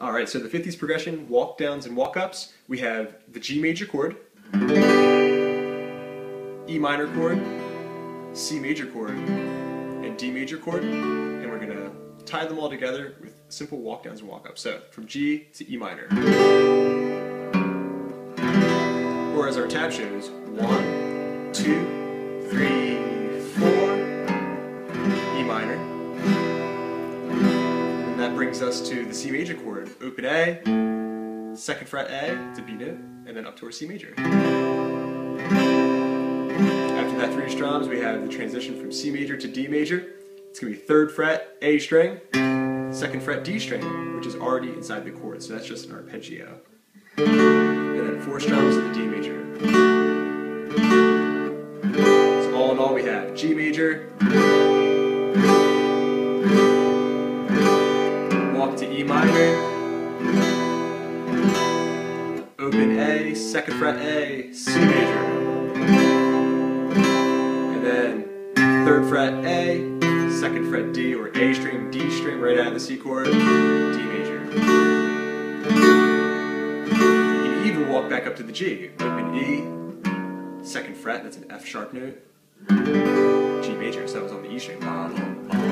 All right, so the 50s progression, walk downs and walk ups, we have the G major chord, E minor chord, C major chord, and D major chord, and we're gonna tie them all together with simple walk downs and walk ups. So from G to E minor. Or as our tab shows, one, two, three, that brings us to the C major chord. Open A, second fret A, to B note, and then up to our C major. After that three strums, we have the transition from C major to D major. It's to be third fret A string, second fret D string, which is already inside the chord, so that's just an arpeggio. And then four strums of the D major. To E minor, open A, second fret A, C major, and then third fret A, second fret D or A string, D string right out of the C chord, D major. You can even walk back up to the G, open E, second fret, that's an F sharp note, G major, so that was on the E string, blah.